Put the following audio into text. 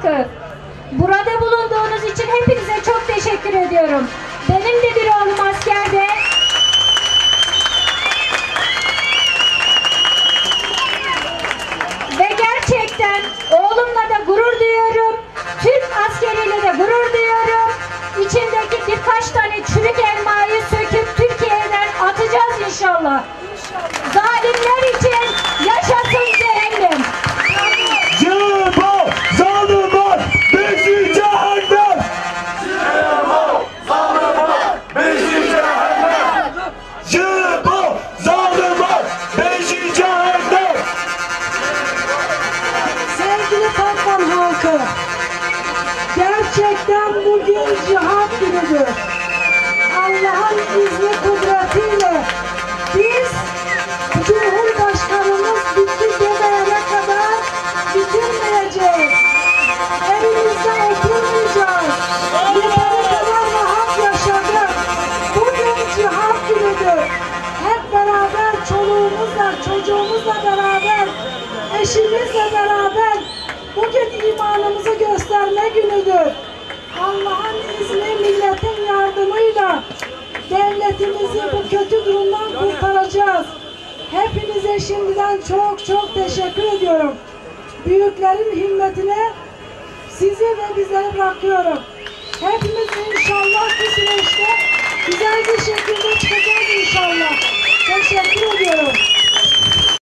halkı. Burada bulunduğunuz için hepinize çok teşekkür ediyorum. Benim de bir oğlum askerde. Ve gerçekten oğlumla da gurur duyuyorum. Türk askeriyle de gurur duyuyorum. İçindeki birkaç tane çürük elmayı söküp Türkiye'den atacağız inşallah. Zalimler Halkı, gerçekten bugün cihat günüdür. Allah'ın izni kudretiyle biz Cumhurbaşkanımız bitti demeyene kadar bitirmeyeceğiz. Evimizde oturmayacağız. Yeteri kadar rahat yaşadık. Bugün cihat günüdür. Hep beraber çoluğumuzla, çocuğumuzla beraber, eşimizle beraber gösterme günüdür. Allah'ın izni milletin yardımıyla devletimizi bu kötü durumdan kurtaracağız. Hepinize şimdiden çok çok teşekkür ediyorum. Büyüklerin himmetine sizi ve bizleri bırakıyorum. Hepimiz inşallah bu